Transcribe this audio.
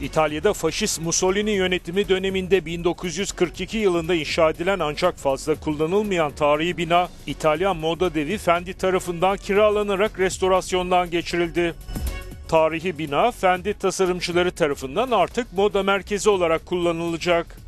İtalya'da faşist Mussolini yönetimi döneminde 1942 yılında inşa edilen ancak fazla kullanılmayan tarihi bina İtalyan moda devi Fendi tarafından kiralanarak restorasyondan geçirildi. Tarihi bina Fendi tasarımcıları tarafından artık moda merkezi olarak kullanılacak.